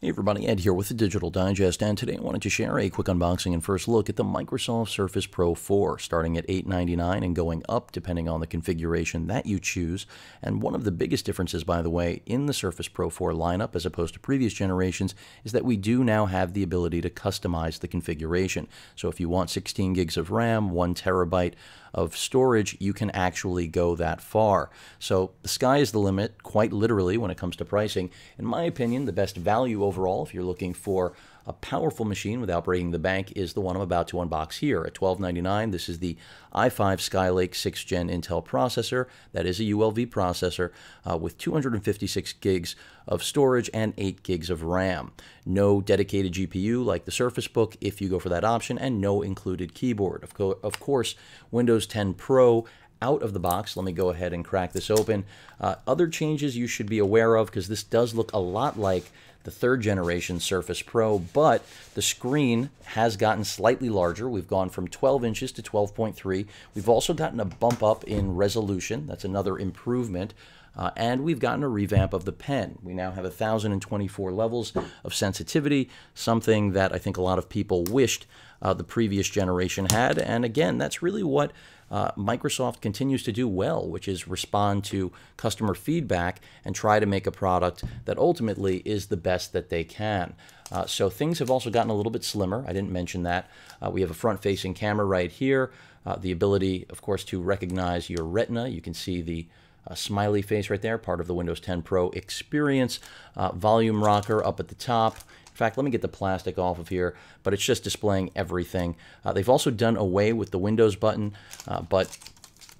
Hey everybody, Ed here with the Digital Digest, and today I wanted to share a quick unboxing and first look at the Microsoft Surface Pro 4, starting at 899 and going up depending on the configuration that you choose. And one of the biggest differences, by the way, in the Surface Pro 4 lineup as opposed to previous generations is that we do now have the ability to customize the configuration. So if you want 16 gigs of RAM, 1 terabyte of storage, you can actually go that far. So the sky is the limit, quite literally, when it comes to pricing. In my opinion, the best value overall, if you're looking for a powerful machine without breaking the bank is the one I'm about to unbox here at $12.99. This is the i5 Skylake 6th Gen Intel processor. That is a ULV processor uh, with 256 gigs of storage and 8 gigs of RAM. No dedicated GPU like the Surface Book if you go for that option, and no included keyboard. Of, co of course, Windows 10 Pro out of the box. Let me go ahead and crack this open. Uh, other changes you should be aware of because this does look a lot like the third generation Surface Pro, but the screen has gotten slightly larger. We've gone from 12 inches to 12.3. We've also gotten a bump up in resolution. That's another improvement. Uh, and we've gotten a revamp of the pen. We now have 1,024 levels of sensitivity, something that I think a lot of people wished uh, the previous generation had. And again, that's really what uh, Microsoft continues to do well, which is respond to customer feedback and try to make a product that ultimately is the best that they can. Uh, so things have also gotten a little bit slimmer. I didn't mention that. Uh, we have a front-facing camera right here. Uh, the ability, of course, to recognize your retina. You can see the uh, smiley face right there, part of the Windows 10 Pro experience. Uh, volume rocker up at the top In fact, let me get the plastic off of here, but it's just displaying everything. Uh, they've also done away with the Windows button, uh, but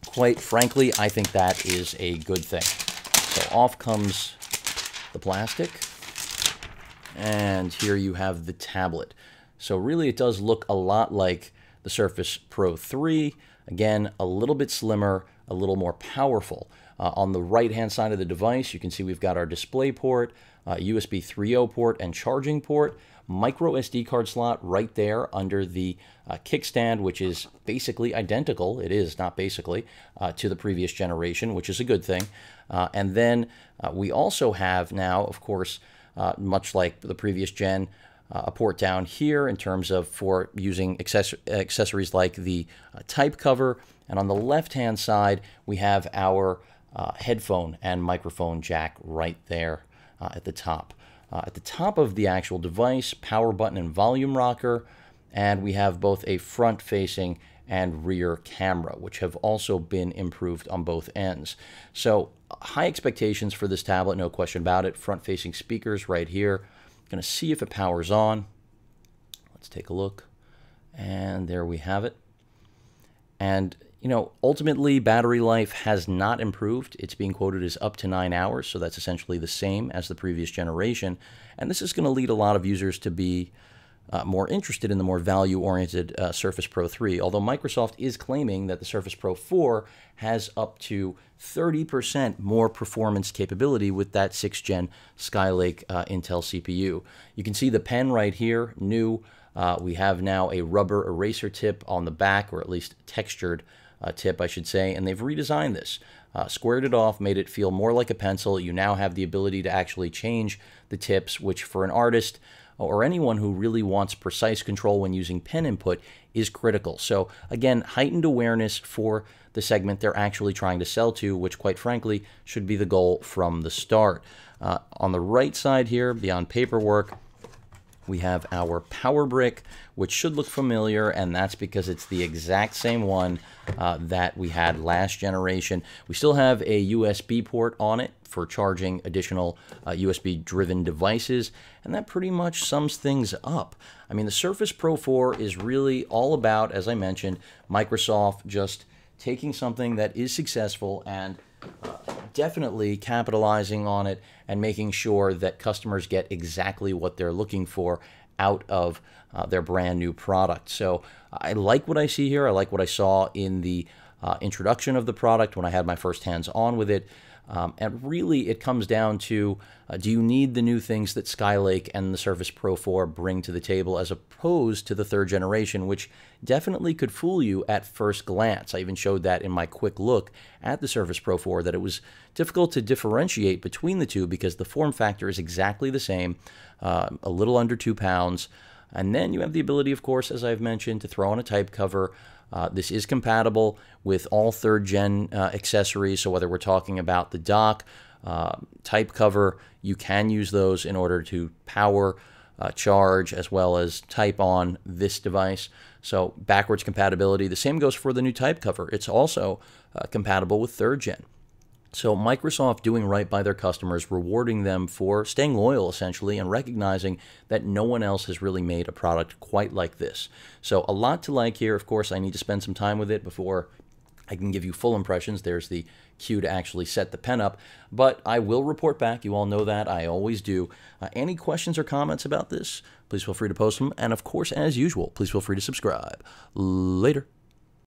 quite frankly, I think that is a good thing. So off comes the plastic, and here you have the tablet. So really it does look a lot like the Surface Pro 3. Again, a little bit slimmer, a little more powerful. Uh, on the right-hand side of the device, you can see we've got our display port, uh, USB 3.0 port, and charging port. Micro SD card slot right there under the uh, kickstand, which is basically identical. It is, not basically, uh, to the previous generation, which is a good thing. Uh, and then uh, we also have now, of course, much like the previous gen, uh, a port down here in terms of for using access accessories like the uh, type cover. And on the left hand side, we have our uh, headphone and microphone jack right there uh, at the top. Uh, at the top of the actual device, power button and volume rocker, and we have both a front-facing and rear camera, which have also been improved on both ends. So high expectations for this tablet, no question about it. Front-facing speakers right here. Going to see if it powers on. Let's take a look. And there we have it. And you know, ultimately, battery life has not improved. It's being quoted as up to nine hours, so that's essentially the same as the previous generation. And this is going to lead a lot of users to be uh, more interested in the more value oriented uh, Surface Pro 3, although Microsoft is claiming that the Surface Pro 4 has up to 30% more performance capability with that 6th gen Skylake uh, Intel CPU. You can see the pen right here, new. Uh, we have now a rubber eraser tip on the back, or at least textured uh, tip, I should say, and they've redesigned this. Uh, squared it off, made it feel more like a pencil. You now have the ability to actually change the tips, which for an artist or anyone who really wants precise control when using pen input is critical. So again, heightened awareness for the segment they're actually trying to sell to, which quite frankly should be the goal from the start. Uh, on the right side here, beyond paperwork, we have our power brick, which should look familiar, and that's because it's the exact same one uh, that we had last generation. We still have a USB port on it for charging additional uh, USB-driven devices, and that pretty much sums things up. I mean, the Surface Pro 4 is really all about, as I mentioned, Microsoft just taking something that is successful and uh, definitely capitalizing on it and making sure that customers get exactly what they're looking for out of uh, their brand new product. So I like what I see here. I like what I saw in the uh, introduction of the product when I had my first hands on with it. Um, and really, it comes down to uh, do you need the new things that Skylake and the Surface Pro 4 bring to the table as opposed to the third generation, which definitely could fool you at first glance. I even showed that in my quick look at the Surface Pro 4 that it was difficult to differentiate between the two because the form factor is exactly the same, uh, a little under two pounds. And then you have the ability, of course, as I've mentioned, to throw on a type cover. Uh, this is compatible with all third gen uh, accessories. So whether we're talking about the dock, uh, type cover, you can use those in order to power, uh, charge, as well as type on this device. So backwards compatibility. The same goes for the new type cover. It's also uh, compatible with third gen. So, Microsoft doing right by their customers, rewarding them for staying loyal essentially, and recognizing that no one else has really made a product quite like this. So, a lot to like here. Of course, I need to spend some time with it before I can give you full impressions. There's the cue to actually set the pen up, but I will report back. You all know that. I always do. Uh, any questions or comments about this, please feel free to post them. And of course, as usual, please feel free to subscribe. Later.